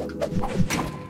you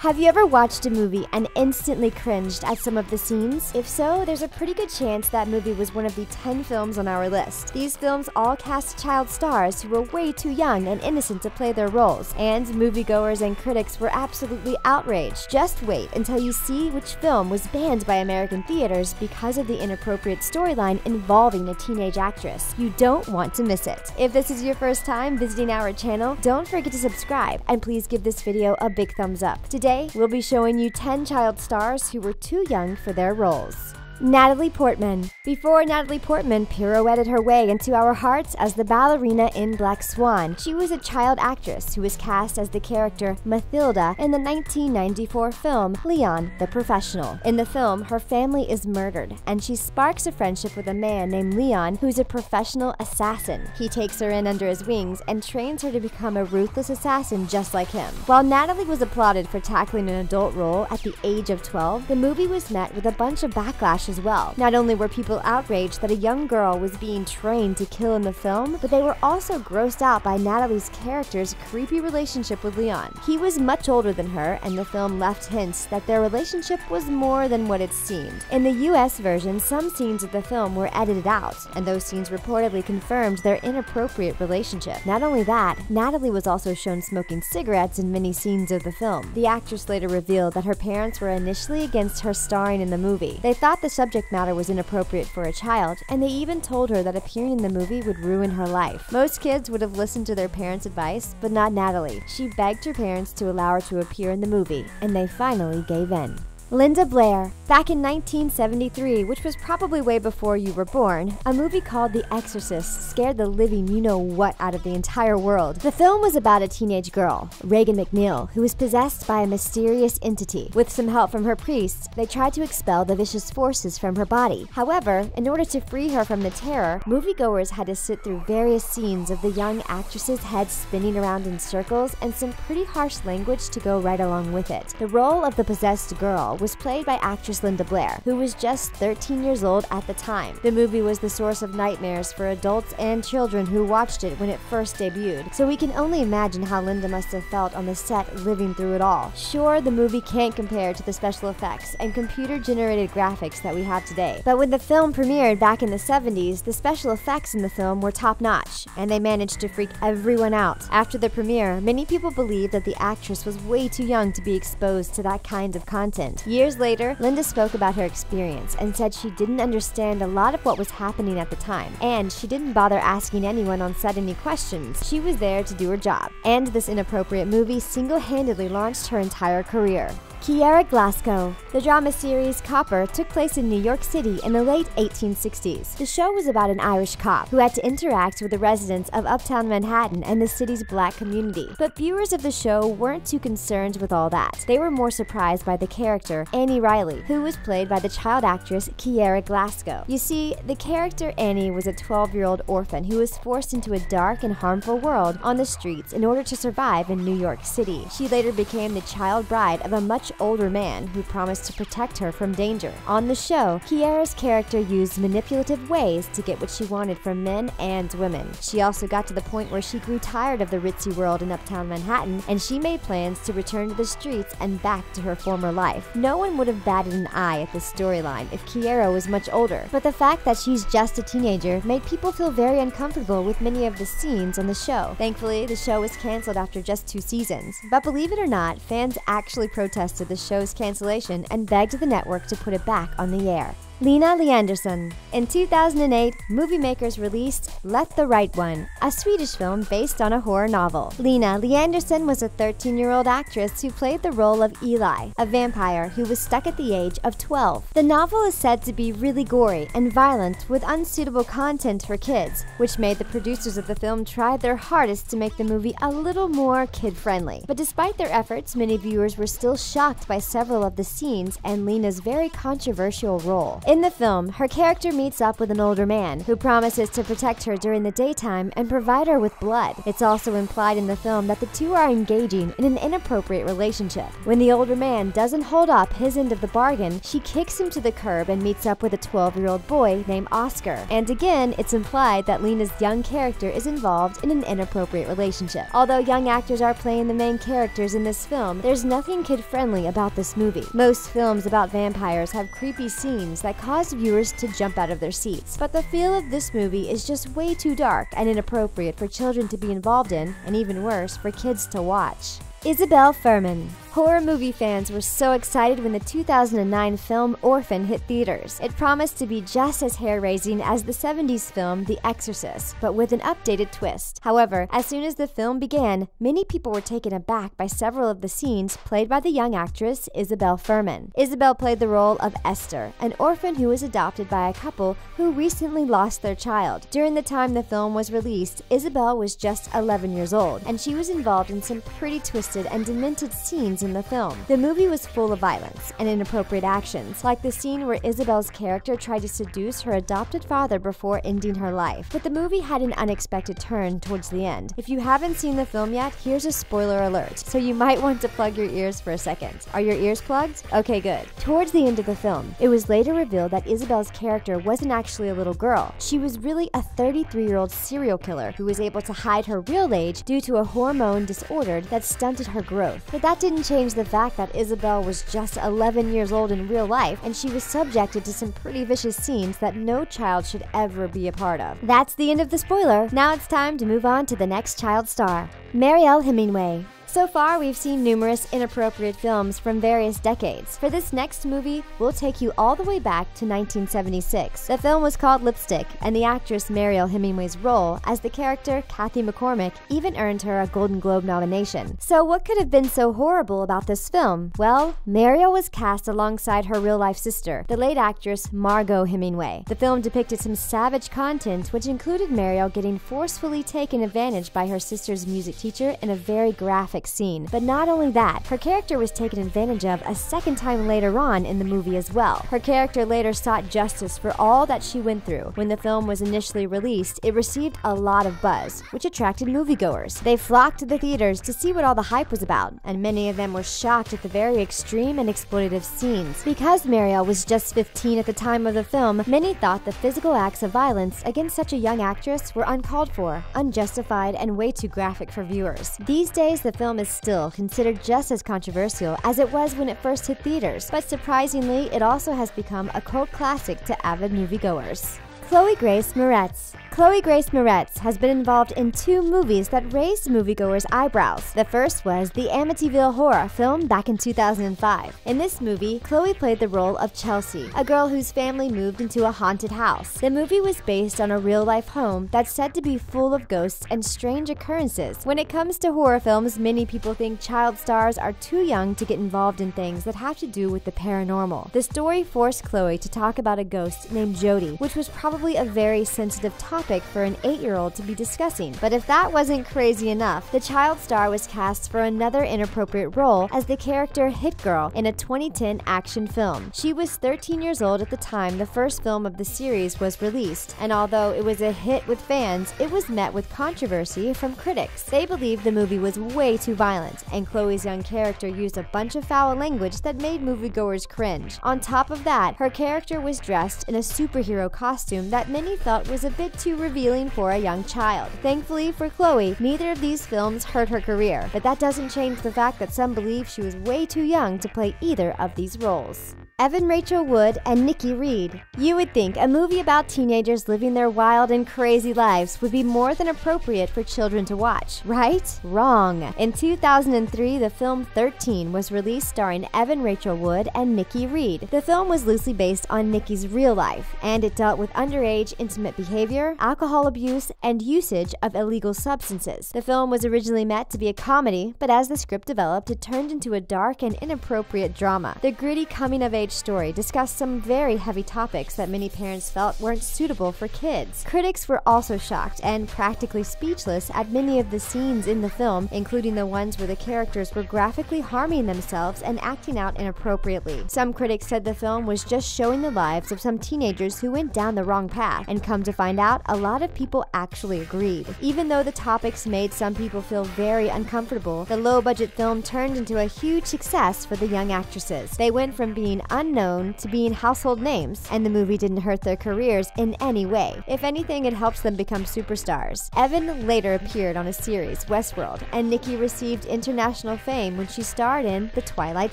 Have you ever watched a movie and instantly cringed at some of the scenes? If so, there's a pretty good chance that movie was one of the 10 films on our list. These films all cast child stars who were way too young and innocent to play their roles, and moviegoers and critics were absolutely outraged. Just wait until you see which film was banned by American theaters because of the inappropriate storyline involving a teenage actress. You don't want to miss it. If this is your first time visiting our channel, don't forget to subscribe and please give this video a big thumbs up. Today, Today, we'll be showing you 10 child stars who were too young for their roles. Natalie Portman. Before Natalie Portman pirouetted her way into our hearts as the ballerina in Black Swan, she was a child actress who was cast as the character Mathilda in the 1994 film Leon the Professional. In the film, her family is murdered, and she sparks a friendship with a man named Leon who's a professional assassin. He takes her in under his wings and trains her to become a ruthless assassin just like him. While Natalie was applauded for tackling an adult role at the age of 12, the movie was met with a bunch of backlash as well. Not only were people outraged that a young girl was being trained to kill in the film, but they were also grossed out by Natalie's character's creepy relationship with Leon. He was much older than her, and the film left hints that their relationship was more than what it seemed. In the US version, some scenes of the film were edited out, and those scenes reportedly confirmed their inappropriate relationship. Not only that, Natalie was also shown smoking cigarettes in many scenes of the film. The actress later revealed that her parents were initially against her starring in the movie. They thought the subject matter was inappropriate for a child, and they even told her that appearing in the movie would ruin her life. Most kids would have listened to their parents' advice, but not Natalie. She begged her parents to allow her to appear in the movie, and they finally gave in. Linda Blair. Back in 1973, which was probably way before you were born, a movie called The Exorcist scared the living you know what out of the entire world. The film was about a teenage girl, Regan MacNeil, who was possessed by a mysterious entity. With some help from her priests, they tried to expel the vicious forces from her body. However, in order to free her from the terror, moviegoers had to sit through various scenes of the young actress's head spinning around in circles and some pretty harsh language to go right along with it. The role of the possessed girl was played by actress Linda Blair, who was just 13 years old at the time. The movie was the source of nightmares for adults and children who watched it when it first debuted, so we can only imagine how Linda must have felt on the set living through it all. Sure, the movie can't compare to the special effects and computer generated graphics that we have today, but when the film premiered back in the 70s, the special effects in the film were top notch, and they managed to freak everyone out. After the premiere, many people believed that the actress was way too young to be exposed to that kind of content. Years later, Linda spoke about her experience and said she didn't understand a lot of what was happening at the time, and she didn't bother asking anyone on set any questions. She was there to do her job. And this inappropriate movie single handedly launched her entire career. Kiara Glasco. The drama series Copper took place in New York City in the late 1860s. The show was about an Irish cop who had to interact with the residents of uptown Manhattan and the city's black community. But viewers of the show weren't too concerned with all that. They were more surprised by the character, Annie Riley, who was played by the child actress Kiara Glasco. You see, the character Annie was a 12 year old orphan who was forced into a dark and harmful world on the streets in order to survive in New York City. She later became the child bride of a much older man who promised to protect her from danger. On the show, Kiara's character used manipulative ways to get what she wanted from men and women. She also got to the point where she grew tired of the ritzy world in uptown Manhattan and she made plans to return to the streets and back to her former life. No one would have batted an eye at this storyline if Kiara was much older, but the fact that she's just a teenager made people feel very uncomfortable with many of the scenes on the show. Thankfully, the show was canceled after just two seasons. But believe it or not, fans actually protested the show's cancellation and begged the network to put it back on the air. Lina Leandersson. In 2008, movie makers released Let the Right One, a Swedish film based on a horror novel. Lina Leandersson was a 13 year old actress who played the role of Eli, a vampire who was stuck at the age of 12. The novel is said to be really gory and violent with unsuitable content for kids, which made the producers of the film try their hardest to make the movie a little more kid friendly. But despite their efforts, many viewers were still shocked by several of the scenes and Lina's very controversial role. In the film, her character meets up with an older man who promises to protect her during the daytime and provide her with blood. It's also implied in the film that the two are engaging in an inappropriate relationship. When the older man doesn't hold up his end of the bargain, she kicks him to the curb and meets up with a 12 year old boy named Oscar. And again, it's implied that Lina's young character is involved in an inappropriate relationship. Although young actors are playing the main characters in this film, there's nothing kid friendly about this movie. Most films about vampires have creepy scenes that cause viewers to jump out of their seats, but the feel of this movie is just way too dark and inappropriate for children to be involved in, and even worse, for kids to watch. Isabelle Fuhrman Horror movie fans were so excited when the 2009 film Orphan hit theaters. It promised to be just as hair raising as the 70s film The Exorcist, but with an updated twist. However, as soon as the film began, many people were taken aback by several of the scenes played by the young actress Isabelle Fuhrman. Isabelle played the role of Esther, an orphan who was adopted by a couple who recently lost their child. During the time the film was released, Isabelle was just 11 years old, and she was involved in some pretty twisted and demented scenes in the film. The movie was full of violence and inappropriate actions, like the scene where Isabelle's character tried to seduce her adopted father before ending her life. But the movie had an unexpected turn towards the end. If you haven't seen the film yet, here's a spoiler alert, so you might want to plug your ears for a second. Are your ears plugged? Okay, good. Towards the end of the film, it was later revealed that Isabelle's character wasn't actually a little girl. She was really a 33 year old serial killer who was able to hide her real age due to a hormone disorder that stunted her growth. But that didn't change change the fact that Isabelle was just 11 years old in real life and she was subjected to some pretty vicious scenes that no child should ever be a part of. That's the end of the spoiler. Now it's time to move on to the next child star. Mariel Hemingway. So far, we've seen numerous inappropriate films from various decades. For this next movie, we'll take you all the way back to 1976. The film was called Lipstick, and the actress Mariel Hemingway's role as the character Kathy McCormick even earned her a Golden Globe nomination. So, what could have been so horrible about this film? Well, Mariel was cast alongside her real life sister, the late actress Margaux Hemingway. The film depicted some savage content, which included Mariel getting forcefully taken advantage by her sister's music teacher in a very graphic scene. But not only that, her character was taken advantage of a second time later on in the movie as well. Her character later sought justice for all that she went through. When the film was initially released, it received a lot of buzz, which attracted moviegoers. They flocked to the theaters to see what all the hype was about, and many of them were shocked at the very extreme and exploitative scenes. Because Mariel was just 15 at the time of the film, many thought the physical acts of violence against such a young actress were uncalled for, unjustified, and way too graphic for viewers. These days, the film film is still considered just as controversial as it was when it first hit theaters, but surprisingly, it also has become a cult classic to avid moviegoers. Chloe Grace Moretz. Chloe Grace Moretz has been involved in two movies that raised moviegoers' eyebrows. The first was the Amityville Horror film back in 2005. In this movie, Chloe played the role of Chelsea, a girl whose family moved into a haunted house. The movie was based on a real life home that's said to be full of ghosts and strange occurrences. When it comes to horror films, many people think child stars are too young to get involved in things that have to do with the paranormal. The story forced Chloe to talk about a ghost named Jody, which was probably probably a very sensitive topic for an 8 year old to be discussing. But if that wasn't crazy enough, the child star was cast for another inappropriate role as the character Hit Girl in a 2010 action film. She was 13 years old at the time the first film of the series was released, and although it was a hit with fans, it was met with controversy from critics. They believed the movie was way too violent, and Chloe's young character used a bunch of foul language that made moviegoers cringe. On top of that, her character was dressed in a superhero costume that many thought was a bit too revealing for a young child. Thankfully for Chloe, neither of these films hurt her career, but that doesn't change the fact that some believe she was way too young to play either of these roles. Evan Rachel Wood and Nikki Reed. You would think a movie about teenagers living their wild and crazy lives would be more than appropriate for children to watch, right? Wrong. In 2003, the film 13 was released starring Evan Rachel Wood and Nikki Reed. The film was loosely based on Nikki's real life, and it dealt with underage intimate behavior, alcohol abuse, and usage of illegal substances. The film was originally meant to be a comedy, but as the script developed, it turned into a dark and inappropriate drama. The gritty coming of age age story discussed some very heavy topics that many parents felt weren't suitable for kids. Critics were also shocked and practically speechless at many of the scenes in the film, including the ones where the characters were graphically harming themselves and acting out inappropriately. Some critics said the film was just showing the lives of some teenagers who went down the wrong path, and come to find out, a lot of people actually agreed. Even though the topics made some people feel very uncomfortable, the low budget film turned into a huge success for the young actresses. They went from being unknown to being household names, and the movie didn't hurt their careers in any way. If anything, it helps them become superstars. Evan later appeared on a series, Westworld, and Nikki received international fame when she starred in the Twilight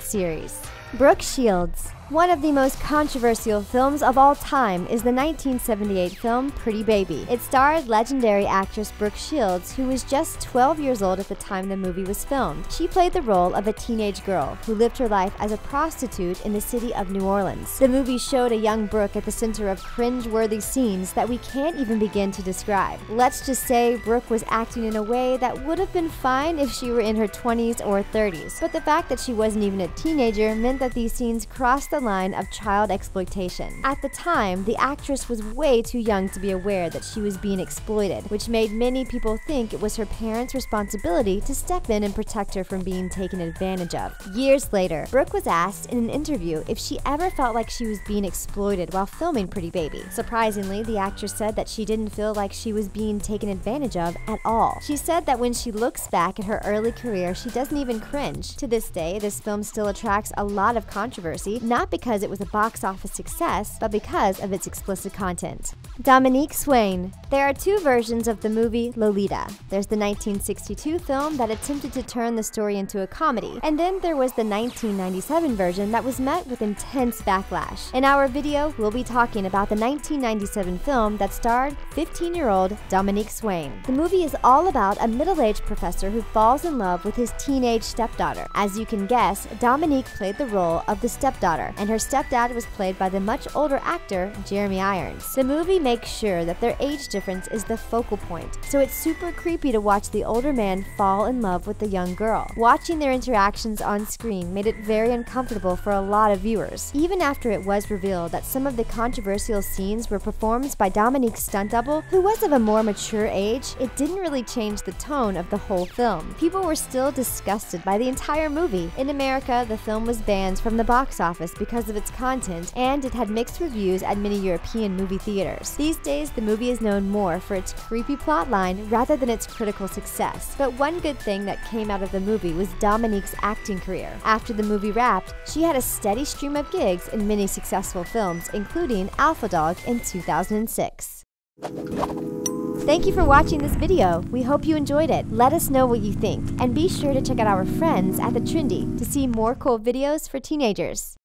series. Brooke Shields one of the most controversial films of all time is the 1978 film Pretty Baby. It starred legendary actress Brooke Shields, who was just 12 years old at the time the movie was filmed. She played the role of a teenage girl who lived her life as a prostitute in the city of New Orleans. The movie showed a young Brooke at the center of cringe-worthy scenes that we can't even begin to describe. Let's just say Brooke was acting in a way that would have been fine if she were in her 20s or 30s, but the fact that she wasn't even a teenager meant that these scenes crossed the line of child exploitation. At the time, the actress was way too young to be aware that she was being exploited, which made many people think it was her parents' responsibility to step in and protect her from being taken advantage of. Years later, Brooke was asked in an interview if she ever felt like she was being exploited while filming Pretty Baby. Surprisingly, the actress said that she didn't feel like she was being taken advantage of at all. She said that when she looks back at her early career, she doesn't even cringe. To this day, this film still attracts a lot of controversy, not not because it was a box office success, but because of its explicit content. Dominique Swain. There are two versions of the movie Lolita. There's the 1962 film that attempted to turn the story into a comedy, and then there was the 1997 version that was met with intense backlash. In our video, we'll be talking about the 1997 film that starred 15-year-old Dominique Swain. The movie is all about a middle-aged professor who falls in love with his teenage stepdaughter. As you can guess, Dominique played the role of the stepdaughter, and her stepdad was played by the much older actor Jeremy Irons. The movie makes sure that their age difference is the focal point, so it's super creepy to watch the older man fall in love with the young girl. Watching their interactions on screen made it very uncomfortable for a lot of viewers, even after it was revealed that some of the controversial scenes were performed by Dominique's stunt double, who was of a more mature age, it didn't really change the tone of the whole film. People were still disgusted by the entire movie. In America, the film was banned from the box office because of its content, and it had mixed reviews at many European movie theaters. These days, the movie is known more for its creepy plotline rather than its critical success. But one good thing that came out of the movie was Dominique's acting career. After the movie wrapped, she had a steady stream of gigs in many successful films, including Alpha Dog in 2006. Thank you for watching this video. We hope you enjoyed it. Let us know what you think. And be sure to check out our friends at The Trendy to see more cool videos for teenagers.